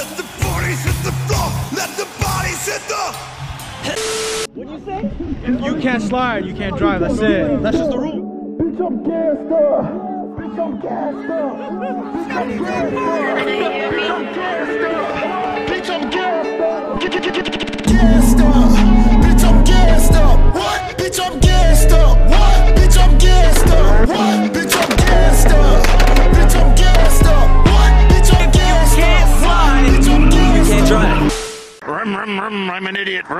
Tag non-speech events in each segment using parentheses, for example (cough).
Let the bodies hit the floor. Let the bodies hit the. What do You can't slide, you can't drive. That's it. That's just the rule. Bitch, I'm gassed up. Bitch, I'm gassed up. Bitch, I'm gassed up. Bitch, I'm gassed up. Bitch, I'm gassed up. Bitch,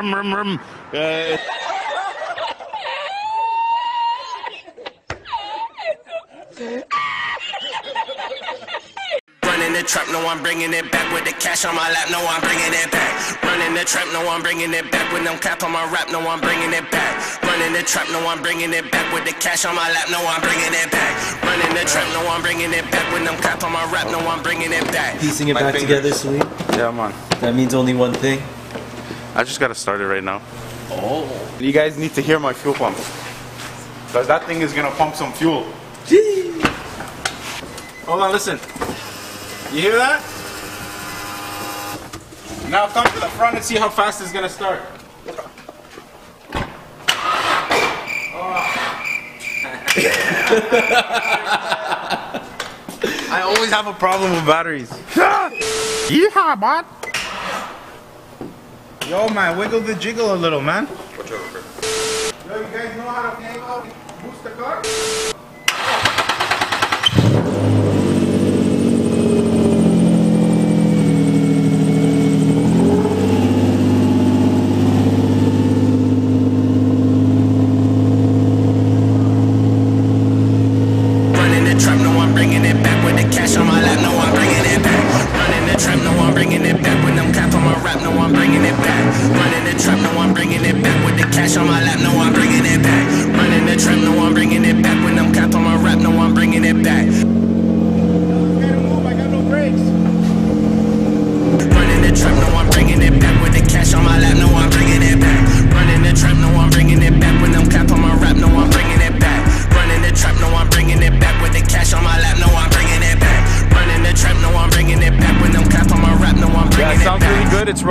Rum, rum, rum. Uh, Running the trap, no, I'm bringing it back with the cash on my lap, no, I'm bringing it back. Running the trap, no, I'm bringing it back with them cap on my rap, no, I'm bringing it back. Running the trap, no, I'm bringing it back with the cash on my lap, no, I'm bringing it back. Running the trap, no, I'm bringing it back with them cap on my rap, no, I'm bringing it back. Piecing it My back fingers. together, sweet. yeah, I'm on. That means only one thing. I just gotta start it right now. Oh. You guys need to hear my fuel pump. Because that thing is gonna pump some fuel. Gee. Hold on, listen. You hear that? Now come to the front and see how fast it's gonna start. (laughs) I always have a problem with batteries. (laughs) Yeehaw, bot! Yo, man, wiggle the jiggle a little, man. Yo, you guys know how to angle boost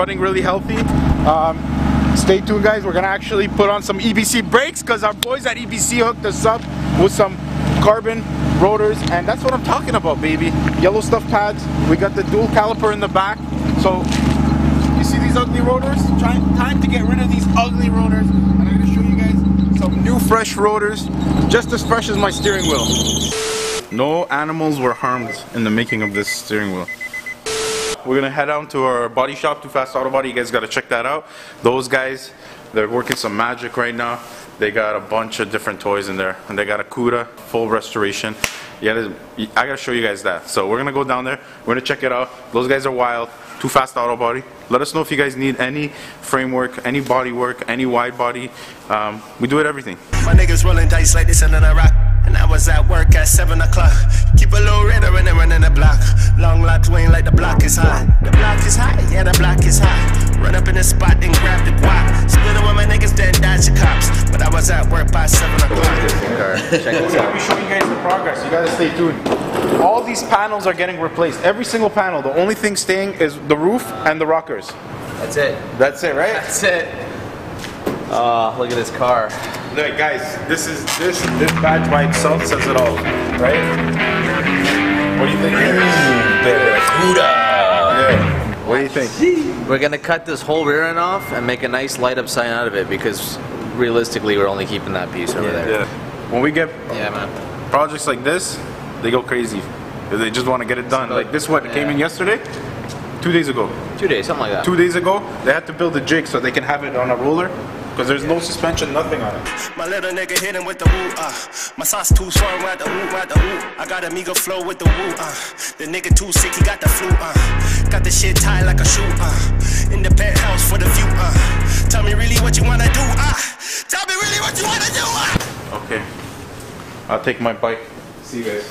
running really healthy. Um, stay tuned, guys. We're gonna actually put on some EBC brakes because our boys at EBC hooked us up with some carbon rotors, and that's what I'm talking about, baby. Yellow stuff pads. We got the dual caliper in the back. So you see these ugly rotors? Try, time to get rid of these ugly rotors. And I'm gonna show you guys some new fresh rotors, just as fresh as my steering wheel. No animals were harmed in the making of this steering wheel. We're gonna head down to our body shop, Too Fast Auto Body. You guys gotta check that out. Those guys, they're working some magic right now. They got a bunch of different toys in there, and they got a Cuda full restoration. Gotta, I gotta show you guys that. So we're gonna go down there. We're gonna check it out. Those guys are wild. Too Fast Auto Body. Let us know if you guys need any framework, any body work, any wide body. Um, we do it everything. My niggas rolling dice like this and then I rock. And I was at work at 7 o'clock. Keep a low radar and then running the block. Long lock swing like the block is hot. The block is hot, yeah, the block is hot. Run up in the spot and grab the guap. Split it with my niggas, then dodge the cops. But I was at work by 7 o'clock. Let me show you guys the progress. You gotta stay tuned. All these panels are getting replaced. Every single panel. The only thing staying is the roof and the rockers. That's it. That's it, right? That's it. Oh, look at this car. Look, guys, this is this this badge by itself says it all, right? What do you think? Mm. Yeah. What do you think? We're gonna cut this whole rear end off and make a nice light up sign out of it because realistically we're only keeping that piece over there. Yeah. When we get Yeah, man. projects like this, they go crazy. They just want to get it done. Like this, what came in yesterday, two days ago. Two days, something like that. Two days ago, they had to build a jig so they can have it on a roller because there's no suspension, nothing on it. My little nigga hit him with the woo, uh. My sauce too strong, ride the woo, ride the woo. I got amigo flow with the woo, uh. The nigga too sick, he got the flu, uh. Got the shit tied like a shoe, uh. In the penthouse for the view, uh. Tell me really what you wanna do, uh. Tell me really what you wanna do, uh. Okay. I'll take my bike. See you guys.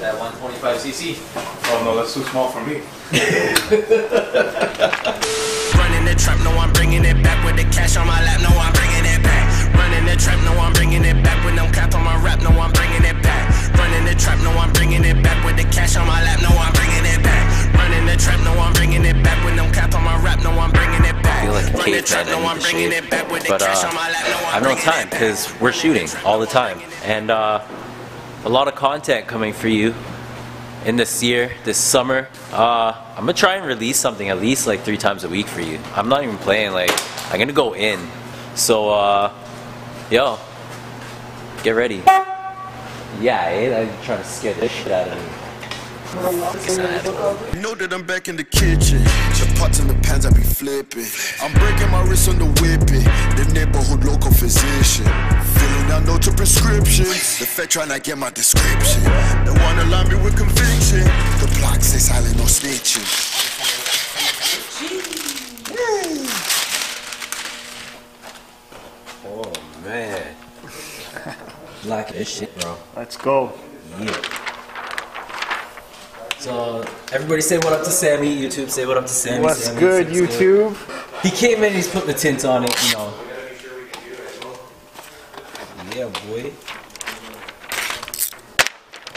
That 125cc. Oh no, that's too small for me. (laughs) Running the trap, no, I'm bringing it back with the cash on my lap, no, I'm bringing it back. Running the trap, no, I'm bringing it back with them cap on my rap, no, I'm bringing it back. Running the trap, no, I'm bringing it back with the cash on my lap, no, I'm bringing it back. Running the trap, no, I'm bringing my rap, no, I'm bringing it back. feel like the trap, no, I I'm need to bringing shave. it back with the But cash uh, on my lap, no, I'm I have no time because we're shooting all the time, and uh, a lot of content coming for you in this year, this summer. Uh, I'm gonna try and release something at least like three times a week for you. I'm not even playing. Like I'm gonna go in. So uh, yo, get ready. Yeah, eh? I'm trying to scare the shit out of me. Know that I'm back in the kitchen. The pots and the pans I be flipping. I'm breaking my wrist on the whipping. The neighborhood local physician. Filling out notes of prescriptions. The fed trying to get my description. They wanna line me with conviction. The block say silent, no snitching. Oh man, (laughs) like this shit, bro. Let's go. Yeah. So everybody say what up to Sammy. YouTube say what up to Sammy. What's Sammy, good, YouTube? He came in. He's putting the tint on it. You know. Yeah, boy.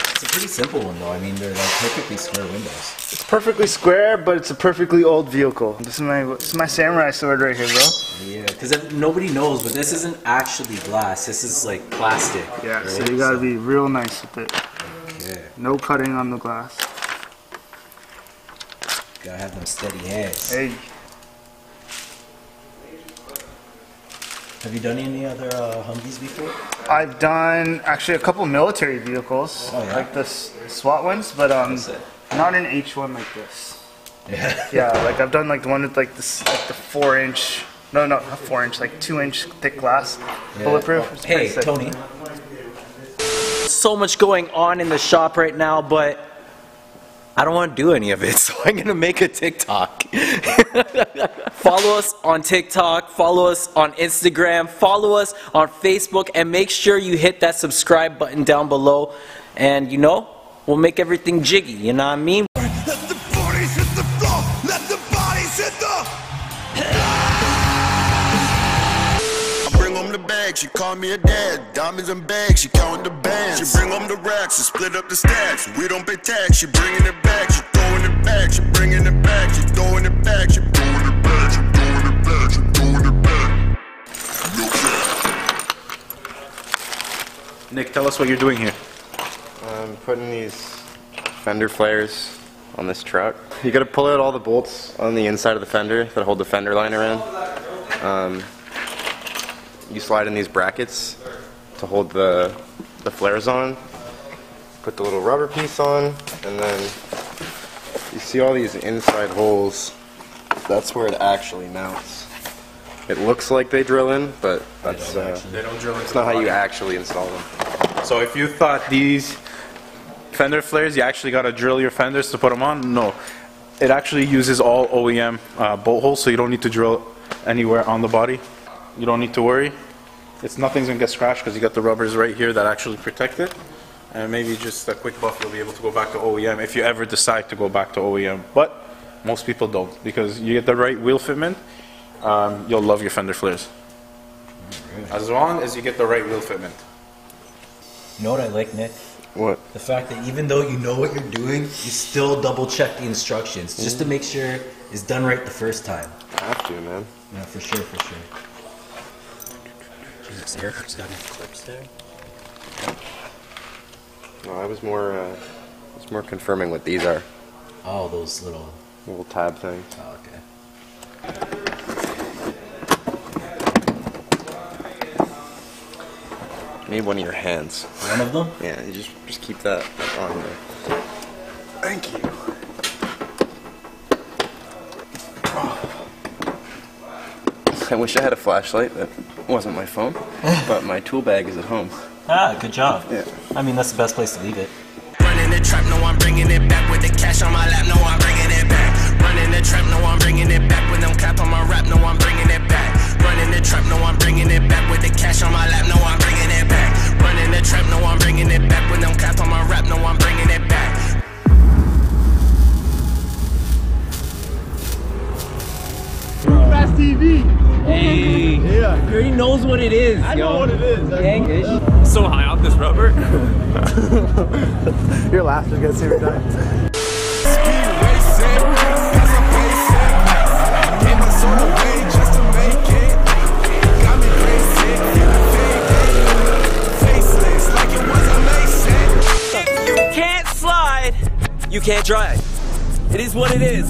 It's a pretty simple one though. I mean, they're like perfectly square windows. It's perfectly square, but it's a perfectly old vehicle. This is my this is my samurai sword right here, bro. Yeah, because nobody knows, but this isn't actually glass. This is like plastic. Yeah, so you gotta be real nice with it. Okay. No cutting on the glass. Gotta have them steady hands. Hey, Have you done any other uh, Humvees before? I've done actually a couple military vehicles, Oh, yeah? like the SWAT ones, but um, not an H1 like this. Yeah. (laughs) Yeah, like I've done like the one with like this, like the four inch. No, no, not four inch, like two inch thick glass, bulletproof. It's pretty Hey, sick. Tony. So much going on in the shop right now, but I don't want to do any of it, (laughs) so I'm gonna make a TikTok. (laughs) follow us on TikTok, follow us on Instagram, follow us on Facebook, and make sure you hit that subscribe button down below. And you know, we'll make everything jiggy, you know what I mean? Call me a dad. Diamonds and bags. She counting the bands. She bring home the racks. She split up the stacks. We don't pay tax. She bringing it back. She throwing it back. She bringing it back. She throwing it back. She throwing it back. She throwing it back. She throwing it back. No cap. Nick, tell us what you're doing here. I'm putting these fender flares on this truck. You gotta pull out all the bolts on the inside of the fender that hold the fender liner in. Um, you slide in these brackets to hold the, the flares on. Put the little rubber piece on, and then you see all these inside holes. That's where it actually mounts. It looks like they drill in, but that's uh, They don't drill it's not how you actually install them. So if you thought these fender flares, you actually got to drill your fenders to put them on, no. It actually uses all OEM uh, bolt holes, so you don't need to drill anywhere on the body. You don't need to worry. It's nothing's gonna get scratched because you got the rubbers right here that actually protect it. And maybe just a quick buff, you'll be able to go back to OEM if you ever decide to go back to OEM. But most people don't because you get the right wheel fitment, um, you'll love your fender flares. As long as you get the right wheel fitment. You know what I like, Nick? What? The fact that even though you know what you're doing, you still double check the instructions just to make sure it's done right the first time. Have to, man. Yeah, for sure, for sure. Jesus, Eric's got any clips there? No, I was more, uh, I was more confirming what these are. Oh, those little. Little tab things. Oh, okay. You need one of your hands. One of them? Yeah, you just just keep that on there. Thank you. I wish I had a flashlight that wasn't my phone, (laughs) but my tool bag is at home. Ah, good job. Yeah. I mean, that's the best place to leave it. Running the trap, no, I'm bringing it back with the cash on my lap, no, I'm bringing it back. Running the trap, no, I'm bringing it back with them cap on my rap, no, I'm bringing it back. Running the trap, no, I'm bringing it back with the cash on my lap, no, I'm bringing it back. Running the trap, no, I'm bringing it back with them cap on my rap, no, I'm bringing it back. already knows what it is. I yo. know what it is. Dang, so high off this rubber. (laughs) Your laughter gets every save time. You can't drive. It is what it is.